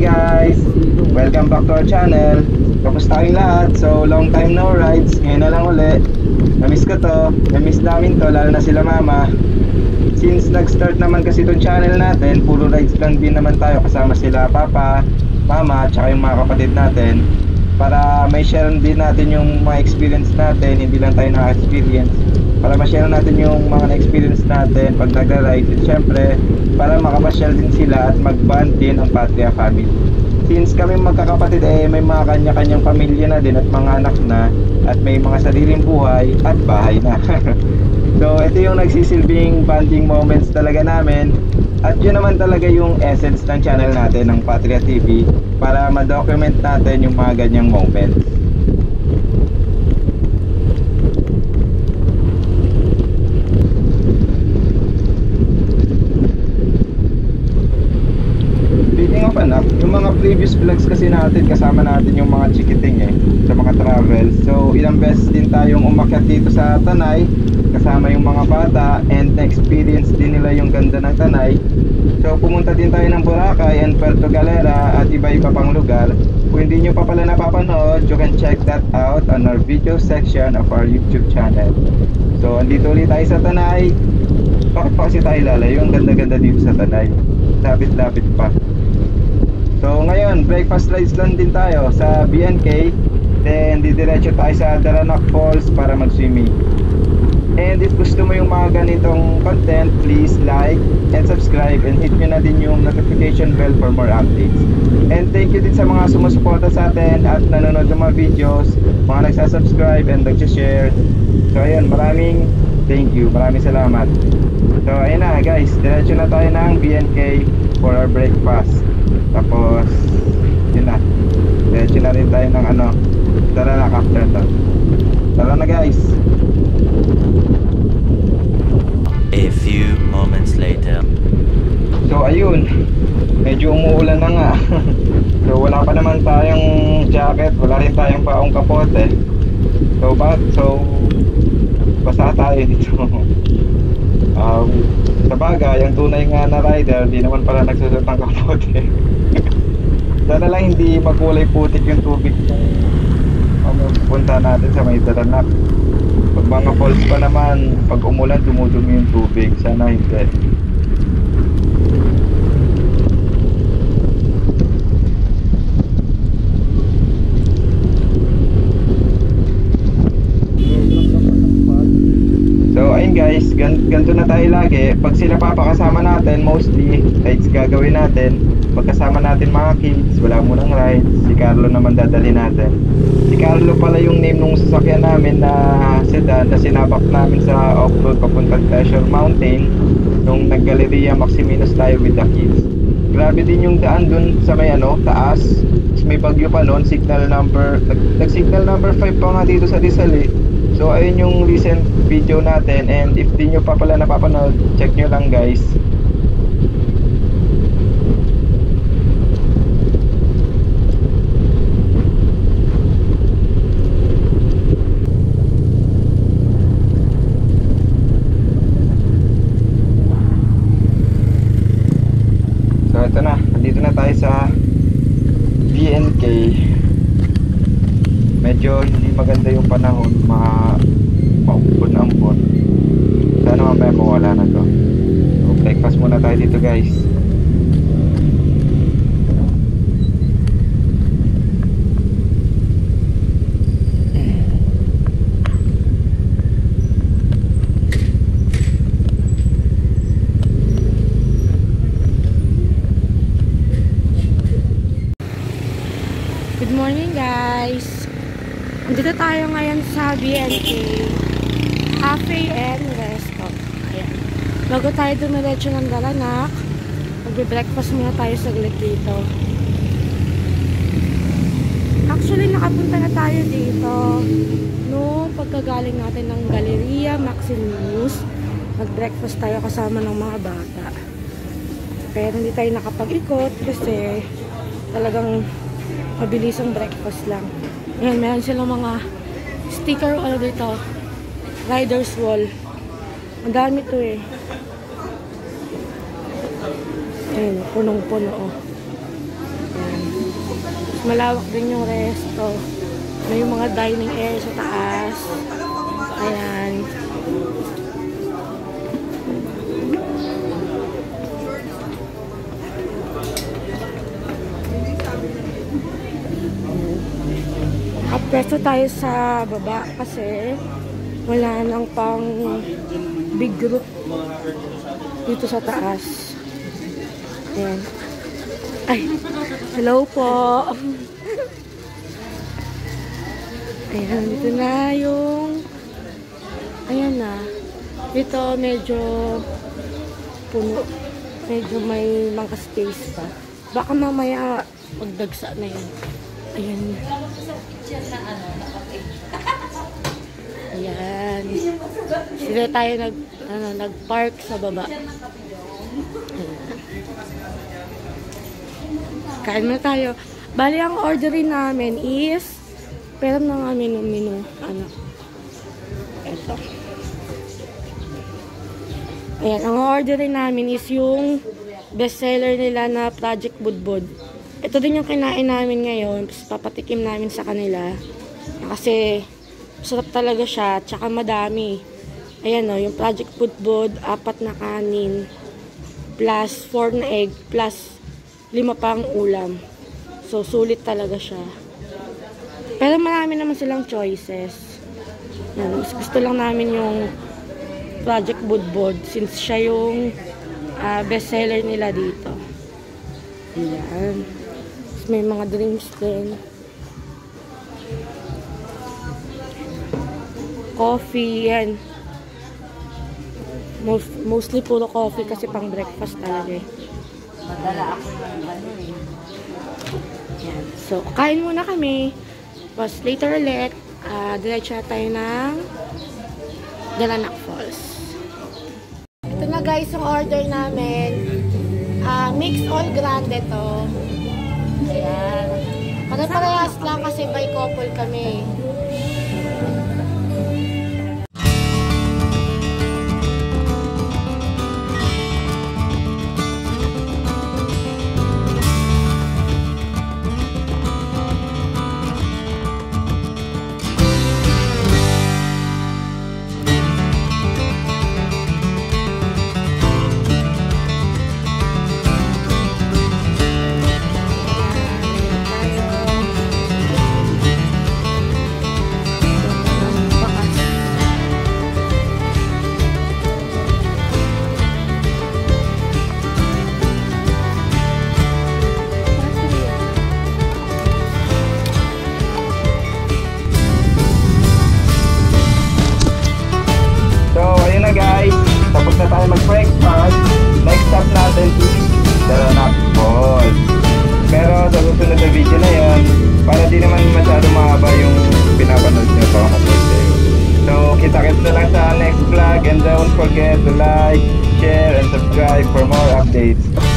Guys! Welcome back to our channel. Kamusta kayong lahat? So, long time no rides. Ngayon na lang uli. Namiss ko to. Namiss namin to, lalo na sila mama. Since nag-start naman kasi itong channel natin, puro rides lang din naman tayo kasama sila papa, mama, at saka yung mga kapatid natin. Para may share din natin yung mga experience natin, hindi lang tayo naka-experience. Para ma-share natin yung mga na-experience natin pag nagra-ride. At syempre, para makapasyal din sila at mag-bond din ang Patria family. Since kami magkakapatid eh may mga kanya-kanyang pamilya na din at mga anak na at may mga sariling buhay at bahay na. so ito yung nagsisilbing bonding moments talaga namin at yun naman talaga yung essence ng channel natin ng Patria TV para ma-document natin yung mga ganyang moments. Speaking of anak, yung mga previous vlogs kasi natin, kasama natin yung mga chikiting eh, sa mga travel. So, ilang beses din tayong umakyat dito sa Tanay, kasama yung mga bata, and na-experience din nila yung ganda ng Tanay. So, pumunta din tayo ng Boracay and Puerto Galera at iba-iba pang lugar. Kung hindi nyo pa pala napapanood, you can check that out on our video section of our YouTube channel. So, andito ulit tayo sa Tanay. Bakit pa kasi tayo lalayo? Ang ganda-ganda dito sa Tanay. Lapit-lapit pa. So ngayon, breakfast rides lang din tayo sa BNK. Then didiretso tayo sa Daranac Falls para mag-swimming. And if gusto mo yung mga ganitong content, please like and subscribe and hit nyo na din yung notification bell for more updates. And thank you din sa mga sumusuporta sa atin at nanonood ng mga videos, mga nagsasubscribe and nagsashare. So ayun, maraming thank you, maraming salamat. So ayun na guys, diretso na tayo ng BNK for our breakfast. Tapos, yun na. Diretso na rin tayo ng ano, tara na after to. Tara na guys. A few moments later. So ayun, medyo umuulan na nga. so wala pa naman tayong jacket, wala rin tayong paong kapote. So ba, so basa tayo dito. um, sa bagay, ang tunay nga na rider, di naman pala nagsusot ng kapote. Sana lang hindi magkulay putik yung tubig kung um, punta natin sa may daranak. Pag mga falls pa naman, pag umulan, dumudumi yung tubig. Sana hindi. So ayun guys, gan ganito na tayo lagi. Pag sila papakasama natin, mostly rides gagawin natin. Pagkasama natin mga kids, wala munang rides. Si Carlo naman dadali natin. Si Carlo pala yung name nung sasakyan namin na sedan na sinabak namin sa off-road papuntang Treasure Mountain nung nag-Galeria Maximinos tayo with the kids. Grabe din yung daan dun sa may ano, taas. Tapos may bagyo pa noon, signal number, nag- nag-signal number 5 pa nga dito sa Rizal eh. So ayun yung recent video natin and if di nyo pa pala napapanood, check nyo lang guys. So ito na, nandito na tayo sa BNK. Medyo hindi maganda yung panahon, ma maumpon-ampon. Sana mamaya mawala na to. So breakfast muna tayo dito guys. Good morning guys! Dito tayo ngayon sa BNK Cafe and Resto. Bago tayo dumiretso ng Dalanak, magbe-breakfast muna tayo saglit dito. Actually, nakapunta na tayo dito no pagkagaling natin ng Galeria Maximus. Mag-breakfast tayo kasama ng mga bata. Pero hindi tayo nakapag-ikot kasi talagang mabilis ang breakfast lang. Ayan, meron silang mga sticker ano dito. Rider's wall. Dami to eh. Ayan, punong-puno oh. Ayan. Malawak din yung resto. May mga dining area sa taas. Ayan. Apreso tayo sa baba kasi wala nang pang big group dito sa taas. Ayan. Ay, hello po. Ayan, dito na yung ayan na. Dito medyo puno. Medyo may mga space pa. Baka mamaya magdagsa na yan. Ayan. Ayan. Sila tayo nag, ano, nag-park sa baba. Ayan. Kain na tayo. Bali, ang orderin namin is pero na nga menu-menu. Ano? Ito. Ayan, ang orderin namin is yung bestseller nila na Project Budbud. Ito din yung kinain namin ngayon. Tapos papatikim namin sa kanila. Kasi sarap talaga siya. Tsaka madami. Ayan o, yung Project Budbud, apat na kanin. Plus 4 na egg. Plus lima pang ulam. So, sulit talaga siya. Pero marami naman silang choices. Yan, mas gusto lang namin yung Project Budbud since siya yung ah, bestseller nila dito. Ayan. Tapos may mga drinks din. Coffee, yan. Most, mostly puro coffee kasi pang breakfast talaga eh. Madala ako ng ano eh. Yan. So, kain muna kami. Tapos later ulit, uh, diretso na tayo ng Dalanak Falls. Ito na guys yung order namin. Ah, mix all grande to. Ayan. Pare-parehas lang kasi by couple kami. Share,